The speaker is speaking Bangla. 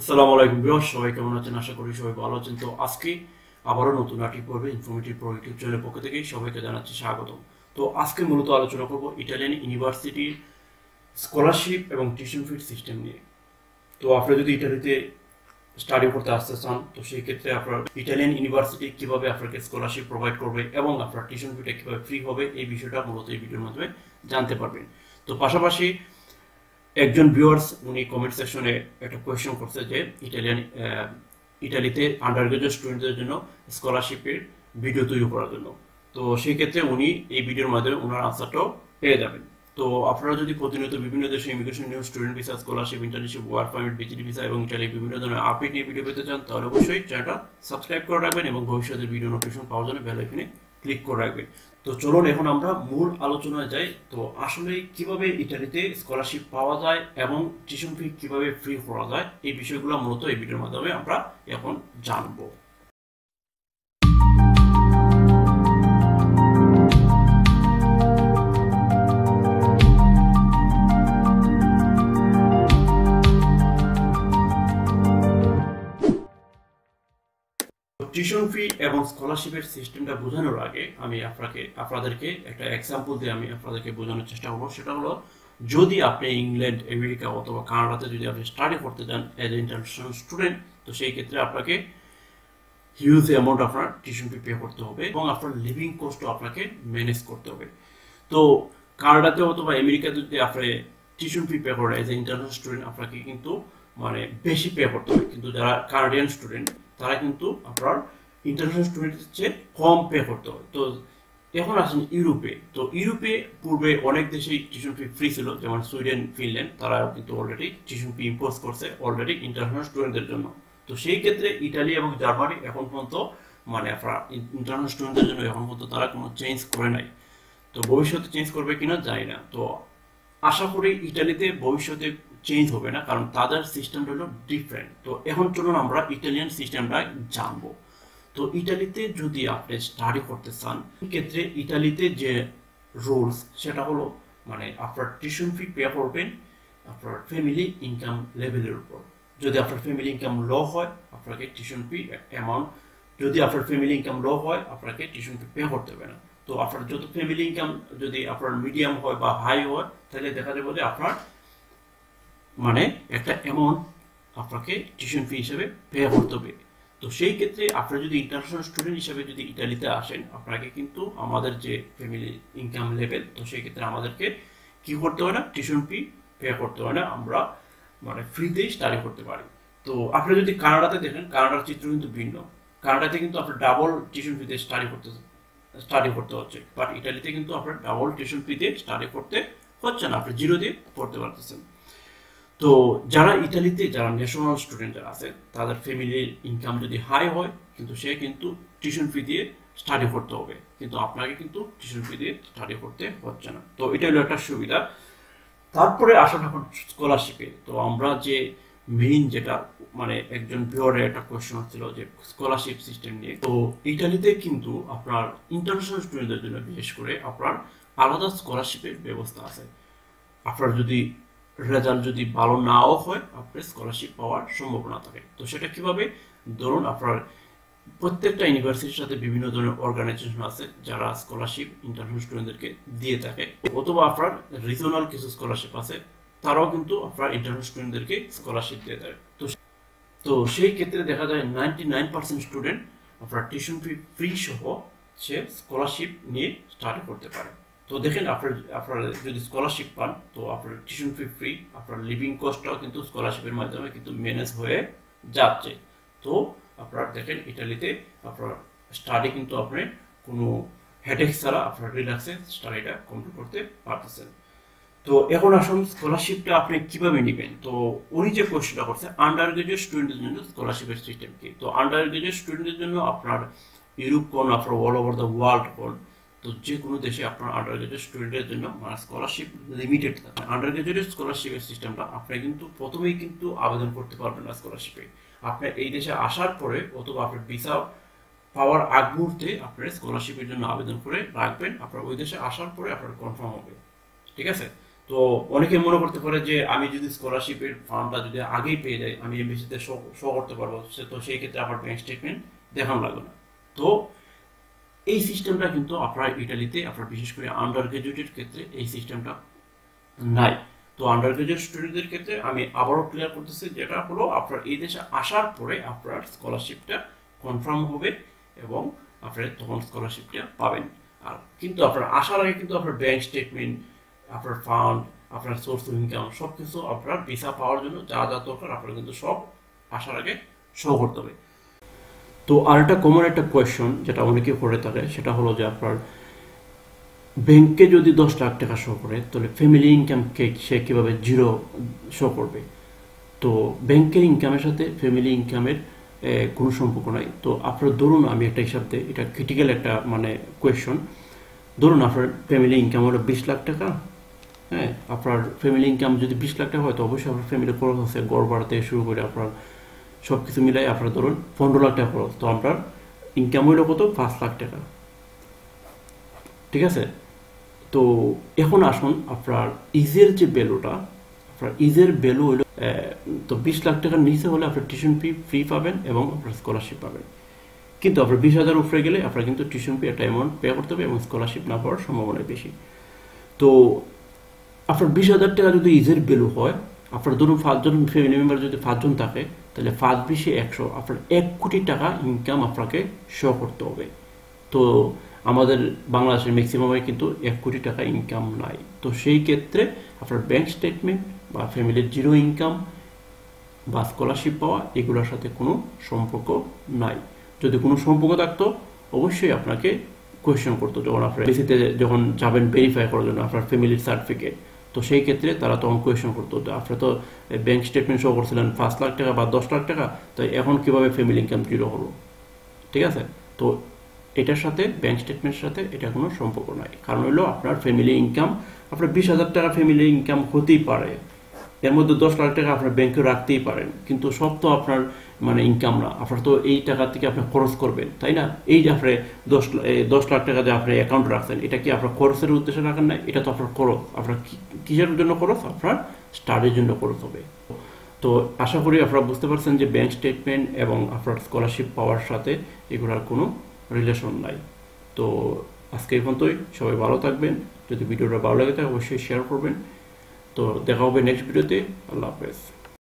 আসসালামু আলাইকুম বিরস সবাই কেমন আছেন? আশা করি সবাই ভালো আছেন। তো আজকে আবারও নতুন আর্টিক পর্বে ইনফরমেটিভ প্রো ইউটিউব চ্যানেলের পক্ষ থেকে সবাইকে জানাচ্ছি স্বাগতম। তো আজকে মূলত আলোচনা করব ইটালিয়ান ইউনিভার্সিটির স্কলারশিপ এবং টিউশন ফিট সিস্টেম নিয়ে। তো আপনি যদি ইটালিতে স্টাডি করতে আসতে চান, তো সেই ক্ষেত্রে আপনার ইটালিয়ান ইউনিভার্সিটি কীভাবে আপনাকে স্কলারশিপ প্রোভাইড করবে এবং আপনার টিউশন ফিটা কীভাবে ফ্রি হবে, এই বিষয়টা মূলত এই ভিডিওর মাধ্যমে জানতে পারবেন। তো পাশাপাশি একজন ভিউয়ার্স উনি কমেন্ট সেকশনে একটা কোয়েশ্চেন করছে যে ইটালিয়ান ইটালিতে আন্ডার গ্রাজুয়েট স্টুডেন্টদের জন্য স্কলারশিপের ভিডিও তৈরি করার জন্য। তো সেই ক্ষেত্রে উনি এই ভিডিওর মাধ্যমে ওনার আনসারটাও পেয়ে যাবেন। তো আপনারা যদি প্রতিনিয়ত বিভিন্ন দেশে immigration news student visa scholarship internship work permit BGD visa এবং ইটালির বিভিন্ন ধরনের আপডেট নিয়ে ভিডিও পেতে চান, তাহলে অবশ্যই চ্যানেলটা সাবস্ক্রাইব করে রাখবেন এবং ভবিষ্যতের ভিডিও নোটিফিকেশন পাওয়ার জন্য বেল আইকনে ক্লিক করে রাখবেন। তো চলুন, এখন আমরা মূল আলোচনায় যাই। তো আসলে কীভাবে ইটালিতে স্কলারশিপ পাওয়া যায় এবং টিউশন ফি কীভাবে ফ্রি করা যায়, এই বিষয়গুলো মূলত এই ভিডিওর মাধ্যমে আমরা এখন জানব। টিউশন ফি এবং স্কলারশিপের সিস্টেমটা বোঝানোর আগে আমি আপনাকে, আপনাদেরকে একটা এক্সাম্পল দিয়ে আমি আপনাদেরকে বোঝানোর চেষ্টা করব। সেটা হলো, যদি আপনি ইংল্যান্ড, আমেরিকা অথবা কানাডাতে যদি আপনি স্টাডি করতে যান অ্যাজ এ ইন্টারন্যাশনাল স্টুডেন্ট তো সেই ক্ষেত্রে আপনাকে হিউজ অ্যামাউন্ট আপনার টিউশন ফি পে করতে হবে এবং আপনার লিভিং কস্টও আপনাকে ম্যানেজ করতে হবে। তো কানাডাতে অথবা আমেরিকাতে যদি আপনি টিউশন ফি পে করেন অ্যাজ এ ইন্টারন্যাশনাল স্টুডেন্ট আপনাকে কিন্তু মানে বেশি পে করতে হবে। কিন্তু যারা কানাডিয়ান স্টুডেন্ট তারা কিন্তু আপনার ইন্টারন্যাশনাল স্টুডেন্টের চেয়ে কম পে করতে হয়। তো এখন আসেন ইউরোপে। তো ইউরোপে পূর্বে অনেক দেশেই টিউশন ফি ফ্রি ছিল, যেমন সুইডেন, ফিনল্যান্ড তারা কিন্তু অলরেডি টিউশন ফি ইম্পোজ করছে অলরেডি ইন্টারন্যাশনাল স্টুডেন্টদের জন্য। তো সেই ক্ষেত্রে ইটালি এবং জার্মানি এখন পর্যন্ত মানে আপনার ইন্টারন্যাশনাল স্টুডেন্টদের জন্য এখন পর্যন্ত তারা কোনো চেঞ্জ করে নাই। তো ভবিষ্যতে চেঞ্জ করবে কিনা জানি না। তো আশা করি ইটালিতে ভবিষ্যতে চেঞ্জ হবে না, কারণ তাদের সিস্টেমটা হলো ডিফারেন্ট তো এখন চলুন আমরা ইটালিয়ান সিস্টেমটা জানব। তো ইটালিতে যদি আপনি স্টাডি করতে চান ক্ষেত্রে ইটালিতে যে রুলস সেটা হলো মানে আপনার টিউশন ফি পে করবেন, আপনার ফ্যামিলি ইনকাম লেভেলের উপর। যদি আপনার ফ্যামিলি ইনকাম লো হয়, আপনাকে টিউশন ফি অ্যামাউন্ট যদি আপনার ফ্যামিলি ইনকাম লো হয়, আপনাকে টিউশন ফি পে করতে হবে না। তো আপনার যত ফ্যামিলি ইনকাম যদি আপনার মিডিয়াম হয় বা হাই হয়, তাহলে দেখা যাবে যে আপনার মানে একটা অ্যামাউন্ট আপনাকে টিউশন ফি হিসাবে পে করতে হবে। তো সেই ক্ষেত্রে আপনারা যদি ইন্টারন্যাশনাল স্টুডেন্ট হিসাবে যদি ইটালিতে আসেন, আপনাকে কিন্তু আমাদের যে ফ্যামিলি ইনকাম লেভেল তো সেই ক্ষেত্রে আমাদেরকে কি করতে হয় না টিউশন ফি পে করতে হয় না, আমরা মানে ফ্রিতেই স্টাডি করতে পারি। তো আপনি যদি কানাডাতে দেখেন, কানাডার চিত্র কিন্তু ভিন্ন। কানাডাতে কিন্তু আপনার ডাবল টিউশন ফিতে স্টাডি করতে স্টাডি করতে হচ্ছে। বাট ইটালিতে কিন্তু আপনার ডাবল টিউশন ফি দিয়ে স্টাডি করতে হচ্ছে না, আপনি জিরো দিয়ে পড়তে পারতেছেন। তো যারা ইটালিতে যারা ন্যাশনাল স্টুডেন্ট যারা আছে তাদের ফ্যামিলির ইনকাম যদি হাই হয়, কিন্তু সে কিন্তু টিউশন ফি দিয়ে স্টাডি করতে হবে। কিন্তু আপনাকে কিন্তু টিউশন ফি দিয়ে স্টাডি করতে হচ্ছে না। তো এটা হলো একটা সুবিধা। তারপরে আসলে এখন স্কলারশিপে তো আমরা যে মেইন যেটা মানে একজন ভিওরের একটা কোয়েশ্চন ছিল যে স্কলারশিপ সিস্টেম নিয়ে। তো ইটালিতে কিন্তু আপনার ইন্টারন্যাশনাল স্টুডেন্টদের জন্য বিশেষ করে আপনার আলাদা স্কলারশিপের ব্যবস্থা আছে। আপনার যদি রেজাল্ট যদি ভালো নাও হয়, আপনার স্কলারশিপ পাওয়ার সম্ভাবনা থাকে। তো সেটা কীভাবে? ধরুন আপনার প্রত্যেকটা ইউনিভার্সিটির সাথে বিভিন্ন ধরনের অর্গানাইজেশন আছে যারা স্কলারশিপ ইন্টারন্যাশনাল স্টুডেন্টদেরকে দিয়ে থাকে। অথবা আপনার রিজনাল কিছু স্কলারশিপ আছে, তারাও কিন্তু আপনার ইন্টারন্যাশনাল স্টুডেন্টদেরকে স্কলারশিপ দিয়ে দেয় তো তো সেই ক্ষেত্রে দেখা যায় নাইনটি নাইন পার্সেন্ট স্টুডেন্ট আপনার টিউশন ফি ফ্রি সহ সে স্কলারশিপ নিয়ে স্টার্ট করতে পারে। তো দেখেন, আপনার আপনার যদি স্কলারশিপ পান, তো আপনার টিউশন ফি ফ্রি আপনার লিভিং কস্টটাও কিন্তু স্কলারশিপের মাধ্যমে কিন্তু ম্যানেজ হয়ে যাচ্ছে। তো আপনার দেখেন ইটালিতে আপনার স্টাডি কিন্তু আপনি কোনো হেডেক ছাড়া আপনার রিল্যাক্সে স্টাডিটা কমপ্লিট করতে পারতেছেন। তো এখন আসুন স্কলারশিপটা আপনি কীভাবে নেবেন? তো উনি যে কোয়েশ্চনটা করছে আন্ডার গ্রাজুয়েট স্টুডেন্টের জন্য স্কলারশিপের সিস্টেম কি? তো আন্ডার গ্রাজুয়েট স্টুডেন্টের জন্য আপনার ইউরোপ কোন, আপনার অল ওভার দ্য ওয়ার্ল্ড কোন তো যে কোনো দেশে আপনার আন্ডার গ্রাজুয়েট স্টুডেন্টের জন্য স্কলারশিপ লিমিটেড থাকে আন্ডার গ্রাজুয়েট স্কলারশিপের সিস্টেমটা আপনি কিন্তু প্রথমেই কিন্তু আবেদন করতে পারবেন না স্কলারশিপে আপনি এই দেশে আসার পরে অথবা আপনার ভিসা পাওয়ার আগ মুহূর্তে আপনার স্কলারশিপের জন্য আবেদন করে রাখবেন। আপনার ওই দেশে আসার পরে আপনার কনফার্ম হবে। ঠিক আছে? তো অনেকে মনে করতে পারে যে আমি যদি স্কলারশিপের ফান্ডটা যদি আগেই পেয়ে যাই, আমি এমবিসিতে শো করতে পারব। তো সেই ক্ষেত্রে আমার ব্যাংক স্টেটমেন্ট দেখানো লাগবে না। তো এই সিস্টেমটা কিন্তু আপনার ইটালিতে, আপনার বিশেষ করে আন্ডার গ্রাজুয়েটের ক্ষেত্রে এই সিস্টেমটা নাই। তো আন্ডার গ্রাজুয়েট স্টুডেন্টদের ক্ষেত্রে আমি আবারও ক্লিয়ার করতেছি, যেটা হলো আপনার এই দেশে আসার পরে আপনার স্কলারশিপটা কনফার্ম হবে এবং আপনার তখন স্কলারশিপটা পাবেন। আর কিন্তু আপনার আসার আগে কিন্তু আপনার ব্যাংক স্টেটমেন্ট আপনার ফান্ড আপনার সোর্স অফ ইনকাম সব কিছু আপনার ভিসা পাওয়ার জন্য যা যা দরকার আপনার কিন্তু সব আসার আগে শো করতে হবে। তো আর একটা কমন একটা কোয়েশন যেটা অনেকে করে থাকে, সেটা হলো যে আপনার ব্যাংকে যদি দশ লাখ টাকা শো করে, তাহলে ফ্যামিলি ইনকাম সে কীভাবে জিরো শো করবে? তো ব্যাংকের ইনকামের সাথে ফ্যামিলি ইনকামের কোনো সম্পর্ক নাই। তো আপনার ধরুন আমি একটা হিসাব দিই এটা ক্রিটিক্যাল একটা মানে কোয়েশন ধরুন আপনার ফ্যামিলি ইনকাম হলো বিশ লাখ টাকা হ্যাঁ? আপনার ফ্যামিলি ইনকাম যদি বিশ লাখ টাকা হয়, তো অবশ্যই আপনার ফ্যামিলি খরচ আছে। গড় বাড়াতে শুরু করে আপনার সব কিছু মিলাই আপনার ধরুন পনেরো লাখ টাকা খরচ। তো আপনার ইনকাম হইল কত? পাঁচ লাখ টাকা। ঠিক আছে? তো এখন আসুন আপনার ইজের যে ভ্যালুটা আপনার ইজের ভ্যালু হইল তো বিশ লাখ টাকার নিচে হলে আপনার টিউশন ফি ফ্রি পাবেন এবং আপনার স্কলারশিপ পাবেন। কিন্তু আপনার বিশ হাজার উপরে গেলে আপনার কিন্তু টিউশন ফি একটা অ্যামাউন্ট পে করতে হবে এবং স্কলারশিপ না পাওয়ার সম্ভাবনা বেশি। তো আপনার বিশ হাজার টাকা যদি ইজের ভ্যালু হয় আপনার ধরুন পাঁচজন ফ্যামিলি মেম্বার যদি পাঁচজন থাকে, তাহলে পাঁচ বিশে একশো, আপনার এক কোটি টাকা ইনকাম আপনাকে শো করতে হবে। তো আমাদের বাংলাদেশের ম্যাক্সিমামে কিন্তু এক কোটি টাকা ইনকাম নাই। তো সেই ক্ষেত্রে আপনার ব্যাংক স্টেটমেন্ট বা ফ্যামিলির জিরো ইনকাম বা স্কলারশিপ পাওয়া, এগুলোর সাথে কোনো সম্পর্ক নাই। যদি কোনো সম্পর্ক থাকতো, অবশ্যই আপনাকে কোয়েশ্চেন করতো যখন আপনার বেসিতে যখন যাবেন ভেরিফাই করার জন্য আপনার ফ্যামিলির সার্টিফিকেট তো সেই ক্ষেত্রে তারা তখন কোয়েশন করতো আপনি তো ব্যাংক স্টেটমেন্ট শো করছিলেন, পাঁচ লাখ টাকা বা দশ লাখ টাকা, তো এখন কীভাবে ফ্যামিলি ইনকাম জিরো হলো? ঠিক আছে? তো এটার সাথে ব্যাংক স্টেটমেন্টের সাথে এটা কোনো সম্পর্ক নাই। কারণ হলো আপনার ফ্যামিলি ইনকাম আপনার বিশ হাজার টাকা ফ্যামিলি ইনকাম হতেই পারে। এর মধ্যে দশ লাখ টাকা আপনার ব্যাংকে রাখতেই পারেন। কিন্তু সব তো আপনার মানে ইনকাম না। আপনার তো এই টাকা থেকে আপনি খরচ করবেন, তাই না? এই যে আপনি দশ দশ লাখ টাকা যে আপনি অ্যাকাউন্ট রাখছেন, এটা কি আপনার খরচের উদ্দেশ্যে রাখেন না এটা তো আপনার খরচ। আপনার কিসের জন্য খরচ? আপনার স্টাডির জন্য খরচ হবে। তো আশা করি আপনারা বুঝতে পারছেন যে ব্যাংক স্টেটমেন্ট এবং আপনার স্কলারশিপ পাওয়ার সাথে এগুলোর কোনো রিলেশন নাই। তো আজকে এই পর্যন্তই। সবাই ভালো থাকবেন। যদি ভিডিওটা ভালো লাগে থাকে, অবশ্যই শেয়ার করবেন। তো দেখা হবে নেক্সট ভিডিওতে আল্লাহ হাফেজ।